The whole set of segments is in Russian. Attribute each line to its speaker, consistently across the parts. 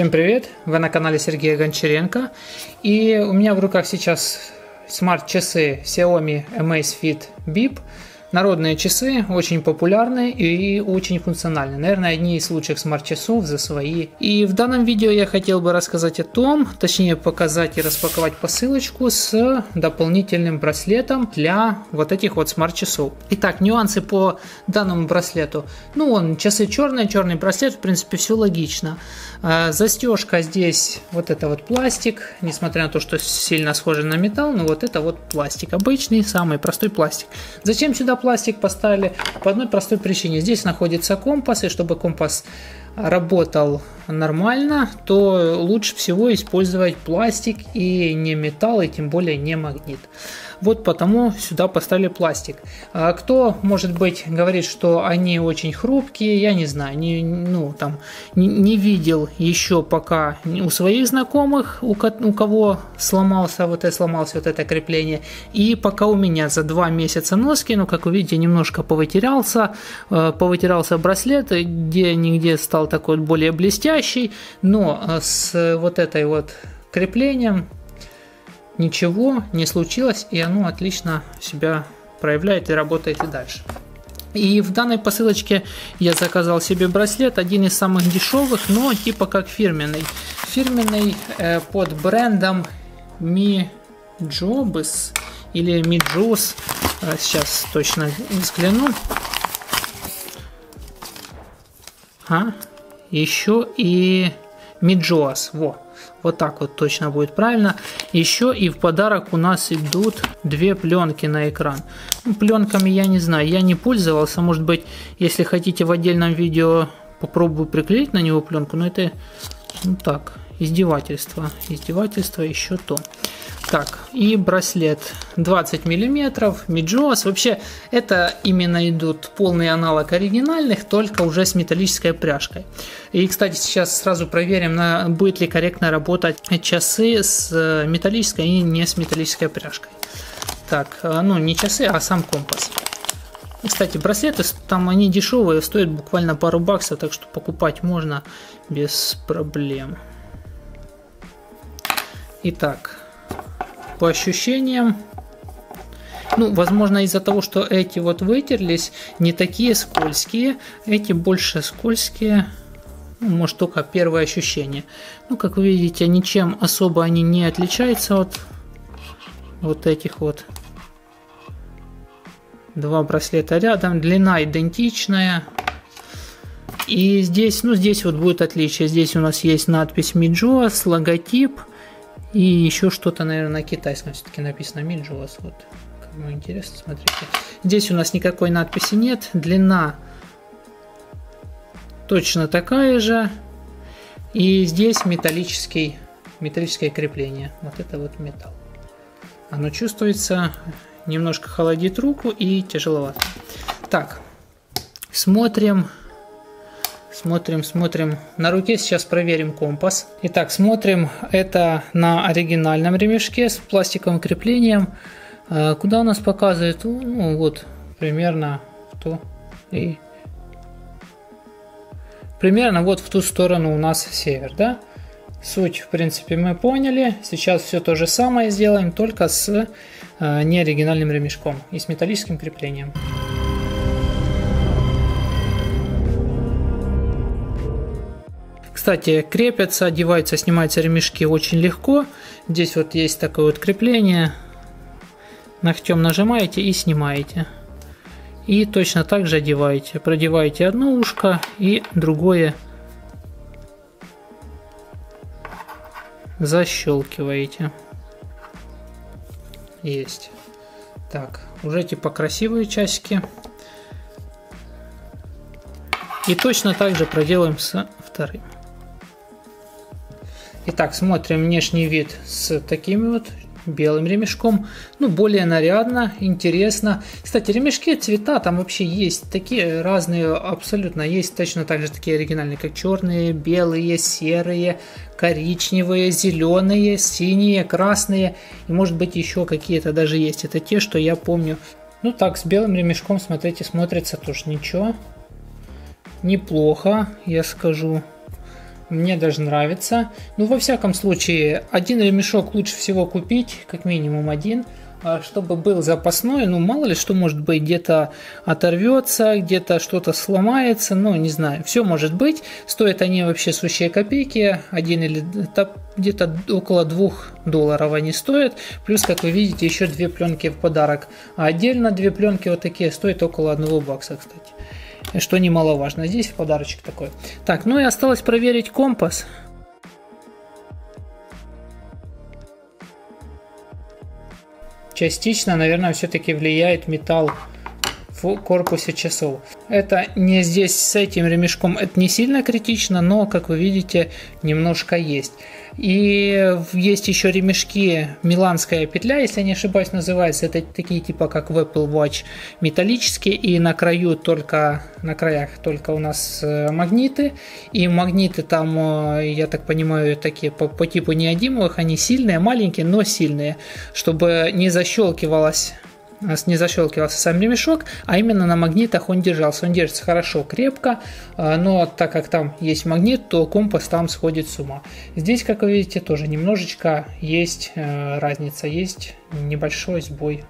Speaker 1: Всем привет! Вы на канале Сергея Гончаренко. И у меня в руках сейчас смарт-часы Xiaomi Amazfit Bip – Народные часы очень популярны и очень функциональны. Наверное, одни из лучших смарт-часов за свои. И в данном видео я хотел бы рассказать о том, точнее показать и распаковать посылочку с дополнительным браслетом для вот этих вот смарт-часов. Итак, нюансы по данному браслету. Ну, он часы черные, черный браслет, в принципе, все логично. А, застежка здесь вот это вот пластик, несмотря на то, что сильно схоже на металл, но вот это вот пластик. Обычный, самый простой пластик. Зачем сюда пластик поставили? По одной простой причине. Здесь находится компас, и чтобы компас работал нормально, то лучше всего использовать пластик и не металл, и тем более не магнит. Вот потому сюда поставили пластик. А кто, может быть, говорит, что они очень хрупкие, я не знаю, не, ну, там, не, не видел еще пока у своих знакомых, у, у кого сломался вот это, сломалось вот это крепление, и пока у меня за два месяца носки, ну, как вы видите, немножко повытирался, э, повытирался браслет, где-нигде стал такой более блестящий, но э, с вот этой вот креплением ничего не случилось, и оно отлично себя проявляет и работает и дальше. И в данной посылочке я заказал себе браслет, один из самых дешевых, но типа как фирменный. Фирменный э, под брендом Mi Jobs или Mi Juice. Э, сейчас точно взгляну. А, еще и Midjoas, во. Вот так вот точно будет правильно. Еще и в подарок у нас идут две пленки на экран. Пленками я не знаю, я не пользовался. Может быть, если хотите в отдельном видео попробую приклеить на него пленку, но это ну так, издевательство. Издевательство еще то. Так, и браслет 20 миллиметров, Midjoas. Вообще, это именно идут полный аналог оригинальных, только уже с металлической пряжкой. И, кстати, сейчас сразу проверим, на, будет ли корректно работать часы с э, металлической и не с металлической пряжкой. Так, э, ну не часы, а сам компас. Кстати, браслеты там они дешевые, стоят буквально пару баксов, так что покупать можно без проблем. Итак, по ощущениям, ну, возможно, из-за того, что эти вот вытерлись, не такие скользкие, эти больше скользкие, ну, может, только первое ощущение. Ну, как вы видите, ничем особо они не отличаются от вот этих вот. Два браслета рядом, длина идентичная. И здесь, ну, здесь вот будет отличие. Здесь у нас есть надпись Midjoas, логотип. И еще что-то, наверное, на китайском все-таки написано Midjoas. Вот, кому интересно, смотрите. Здесь у нас никакой надписи нет. Длина точно такая же. И здесь металлический, металлическое крепление. Вот это вот металл. Оно чувствуется, немножко холодит руку и тяжеловато. Так, смотрим Смотрим, смотрим. На руке сейчас проверим компас. Итак, смотрим. Это на оригинальном ремешке с пластиковым креплением. А, куда у нас показывает? Ну, вот, примерно то и... Примерно вот в ту сторону у нас север, да? Суть, в принципе, мы поняли. Сейчас все то же самое сделаем, только с э, неоригинальным ремешком и с металлическим креплением. Кстати, крепятся, одеваются, снимаются ремешки очень легко. Здесь вот есть такое вот крепление. Ногтем нажимаете и снимаете. И точно так же одеваете. Продеваете одно ушко и другое защелкиваете. Есть. Так, уже типа красивые часики. И точно так же проделаем с вторым. Итак, смотрим внешний вид с таким вот белым ремешком. Ну, более нарядно, интересно. Кстати, ремешки, цвета там вообще есть такие разные абсолютно. Есть точно так же такие оригинальные, как черные, белые, серые, коричневые, зеленые, синие, красные. И может быть еще какие-то даже есть. Это те, что я помню. Ну так, с белым ремешком, смотрите, смотрится тоже ничего. Неплохо, я скажу. Мне даже нравится. Ну, во всяком случае, один ремешок лучше всего купить, как минимум один – а, чтобы был запасной, ну мало ли что может быть, где-то оторвется, где-то что-то сломается, ну не знаю, все может быть. Стоят они вообще сущие копейки, один или где-то около двух долларов они стоят. Плюс, как вы видите, еще две пленки в подарок. А отдельно две пленки вот такие стоят около одного бакса, кстати. Что немаловажно. Здесь подарочек такой. Так, ну и осталось проверить компас. Частично, наверное, все-таки влияет металл в корпусе часов. Это не здесь с этим ремешком, это не сильно критично, но, как вы видите, немножко есть. И есть еще ремешки миланская петля, если я не ошибаюсь, называется. Это такие типа как в Apple Watch металлические, и на краю только, на краях только у нас э, магниты. И магниты там, э, я так понимаю, такие по, по типу неодимовых, они сильные, маленькие, но сильные, чтобы не защелкивалось не защелкивался сам ремешок, а именно на магнитах он держался. Он держится хорошо, крепко, а, но так как там есть магнит, то компас там сходит с ума. Здесь, как вы видите, тоже немножечко есть э, разница, есть небольшой сбой.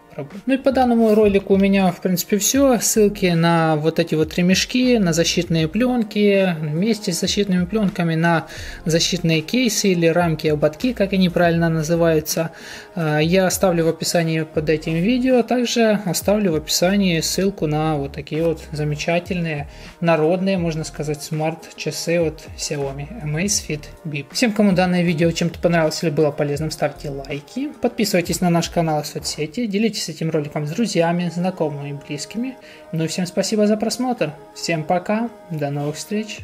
Speaker 1: Ну и по данному ролику у меня в принципе все. Ссылки на вот эти вот ремешки, на защитные пленки, вместе с защитными пленками на защитные кейсы или рамки ободки, как они правильно называются, а, я оставлю в описании под этим видео. Также оставлю в описании ссылку на вот такие вот замечательные народные, можно сказать, смарт-часы от Xiaomi Amazfit Bip. Всем, кому данное видео чем-то понравилось или было полезным, ставьте лайки, подписывайтесь на наш канал и соцсети, делитесь этим роликом с друзьями, знакомыми и близкими. Ну и всем спасибо за просмотр. Всем пока, до новых встреч.